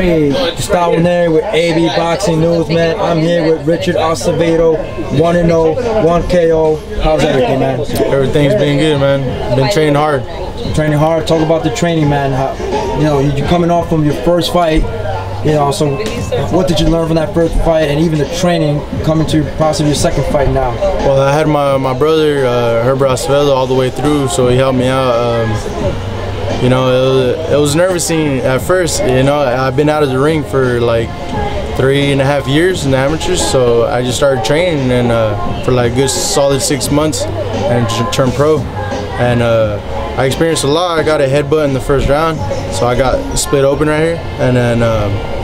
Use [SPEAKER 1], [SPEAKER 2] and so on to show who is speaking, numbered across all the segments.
[SPEAKER 1] Hey, Gustavo Neri with AB Boxing News, man. I'm here with Richard Acevedo, 1 0, 1 KO. How's everything, man?
[SPEAKER 2] Everything's been good, man. Been training hard.
[SPEAKER 1] Training hard. Talk about the training, man. How, you know, you're coming off from your first fight. You know, so what did you learn from that first fight, and even the training coming to possibly your second fight now?
[SPEAKER 2] Well, I had my, my brother, uh, Herbert Acevedo, all the way through, so he helped me out. Um, you know, it was, it was nerve-wracking at first. You know, I've been out of the ring for like three and a half years in the amateurs, so I just started training and uh, for like a good solid six months and turned pro. And uh, I experienced a lot. I got a headbutt in the first round, so I got split open right here, and then. Um,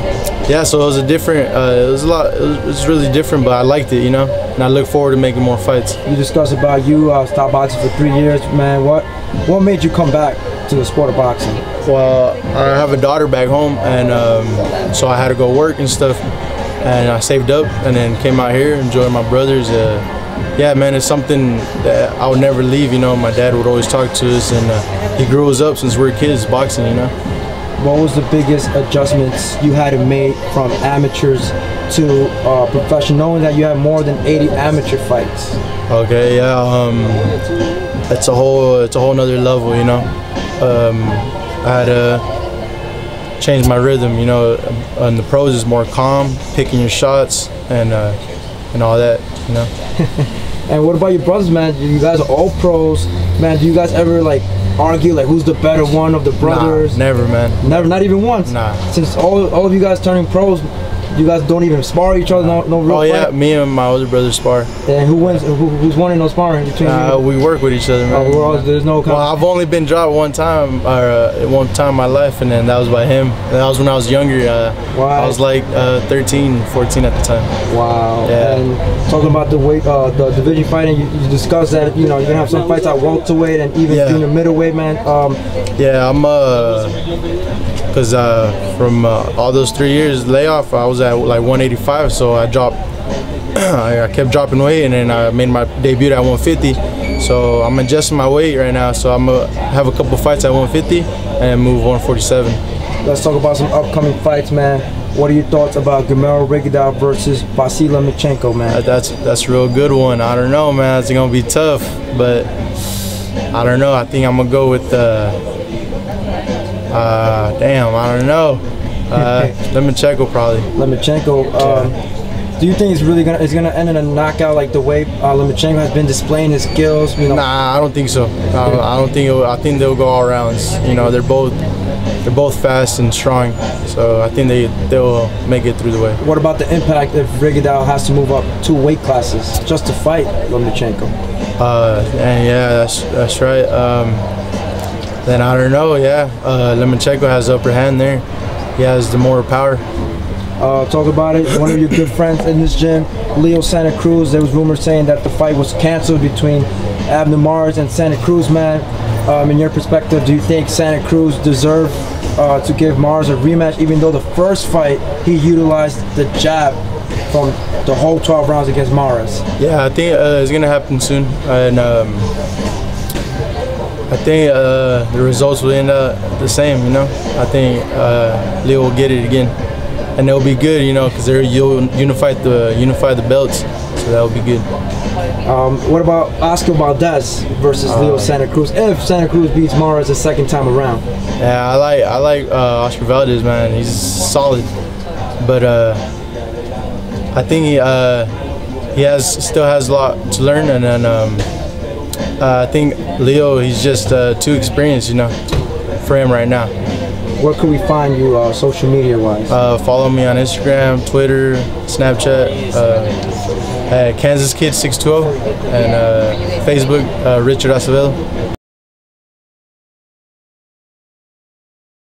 [SPEAKER 2] yeah, so it was a different, uh, it was a lot, it was, it was, really different, but I liked it, you know, and I look forward to making more fights.
[SPEAKER 1] You discussed about you uh, stopped boxing for three years, man. What, what made you come back to the sport of boxing?
[SPEAKER 2] Well, I have a daughter back home, and um, so I had to go work and stuff, and I saved up, and then came out here, enjoyed my brothers. Uh, yeah, man, it's something that I would never leave. You know, my dad would always talk to us, and uh, he grew us up since we were kids boxing. You know
[SPEAKER 1] what was the biggest adjustments you had to make from amateurs to uh, professional, knowing that you have more than 80 amateur fights?
[SPEAKER 2] Okay, yeah, um, it's a whole it's a whole nother level, you know. Um, I had to change my rhythm, you know. And the pros is more calm, picking your shots, and uh, and all that, you know.
[SPEAKER 1] and what about your brothers, man? You guys are all pros, man. Do you guys ever like argue like who's the better one of the brothers?
[SPEAKER 2] Nah, never, man.
[SPEAKER 1] Never, not even once.
[SPEAKER 2] Nah.
[SPEAKER 1] Since all all of you guys turning pros, you guys don't even spar each other. No, no real.
[SPEAKER 2] Oh yeah, me and my older brother spar.
[SPEAKER 1] And who wins? Who, who's winning those sparring between
[SPEAKER 2] uh, We work with each other, man.
[SPEAKER 1] Oh, all, there's no.
[SPEAKER 2] Well, I've only been dropped one time, or uh, one time in my life, and then that was by him. And that was when I was younger. Uh, wow. I was like uh, 13, 14 at the time.
[SPEAKER 1] Wow. Yeah. And talking about the weight, uh, the division fighting, you, you, discussed that you know you're gonna have some fights at welterweight and even yeah. junior middleweight, man. Um,
[SPEAKER 2] yeah, I'm uh because uh, from uh, all those three years layoff, I was at like 185, so I dropped. I kept dropping weight, and then I made my debut at 150. So I'm adjusting my weight right now. So I'm gonna have a couple fights at 150 and move 147.
[SPEAKER 1] Let's talk about some upcoming fights, man. What are your thoughts about Guillermo Rigondeaux versus Vasily Lomachenko, man?
[SPEAKER 2] That's that's a real good one. I don't know, man. It's gonna be tough, but I don't know. I think I'm gonna go with. Uh, uh, damn, I don't know. Uh, probably.
[SPEAKER 1] Lomachenko. Um, do you think it's really gonna it's gonna end in a knockout like the way uh, has been displaying his skills? You know?
[SPEAKER 2] Nah, I don't think so. I don't, I don't think. It, I think they'll go all rounds. You know, they're both they're both fast and strong. So I think they they'll make it through the way.
[SPEAKER 1] What about the impact if Rigondeaux has to move up two weight classes just to fight Lomachenko?
[SPEAKER 2] Uh, and yeah, that's that's right. Um, then I don't know. Yeah, uh, Lomachenko has upper hand there. He has the more power.
[SPEAKER 1] Uh, talk about it. One of your good friends in this gym, Leo Santa Cruz. There was rumors saying that the fight was canceled between Abner Mares and Santa Cruz. Man, um, in your perspective, do you think Santa Cruz deserved uh, to give Mares a rematch, even though the first fight he utilized the jab from the whole 12 rounds against Mares?
[SPEAKER 2] Yeah, I think uh, it's gonna happen soon, and. Um, I think uh, the results will end up the same, you know. I think uh, Leo will get it again, and they'll be good, you know, because they're unify the unify the belts, so that'll be good.
[SPEAKER 1] Um, what about Oscar Valdez versus uh, Leo Santa Cruz? If Santa Cruz beats Mares the second time around.
[SPEAKER 2] Yeah, I like I like uh, Oscar Valdez, man. He's solid, but uh, I think he uh, he has still has a lot to learn, and then. Um, uh, I think Leo, he's just uh, too experienced, you know, for him right now.
[SPEAKER 1] Where can we find you uh, social media wise?
[SPEAKER 2] Uh, follow me on Instagram, Twitter, Snapchat, uh, at Kansas Kid 612, and uh, Facebook, Richard Acevedo.